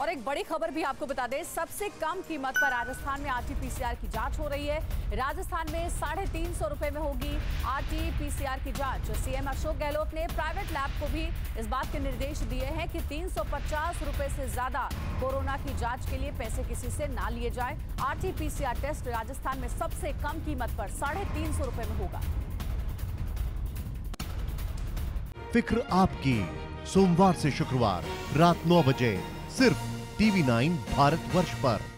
और एक बड़ी खबर भी आपको बता दें, सबसे कम कीमत पर राजस्थान में आरटीपीसीआर की जाँच हो रही है। राजस्थान में साढ़े तीन सौ रुपए में होगी आरटीपीसीआर की जाँच। सीएम अशोक गहलोत ने प्राइवेट लैब को भी इस बात के निर्देश दिए हैं कि तीन सौ पचास रुपए से ज़्यादा कोरोना की जाँच के लिए पैसे किसी से ना लिए जाए। आरटीपीसीआर टेस्ट राजस्थान में सबसे कम कीमत पर साढ़े तीन सौ रुपए में होगा। फ़िक्र आपकी, सोमवार से शुक्रवार, रात नौ बजे। सिर्फ़ टीवी 9 भारतवर्ष पर।